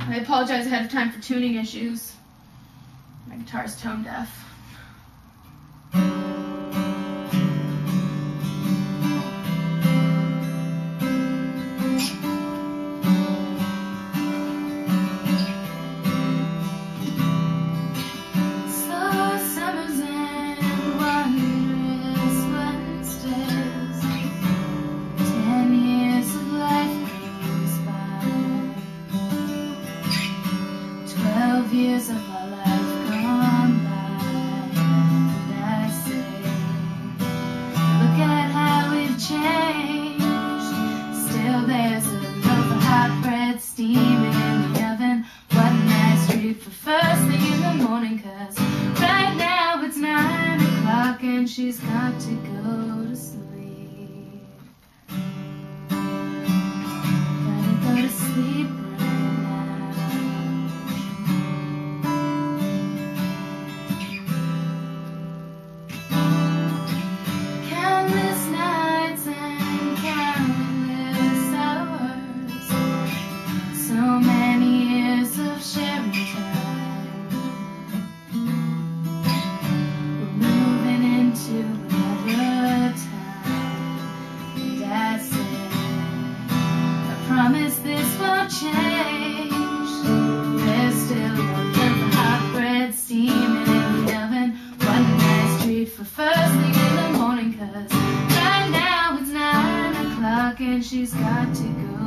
I apologize ahead of time for tuning issues. My guitar is tone deaf. Twelve years of our life gone by. And I say, look at how we've changed. Still there's a loaf of hot bread steaming in the oven. What a nice treat for first thing in the morning, 'cause right now it's nine o'clock and she's got to go and she's got to go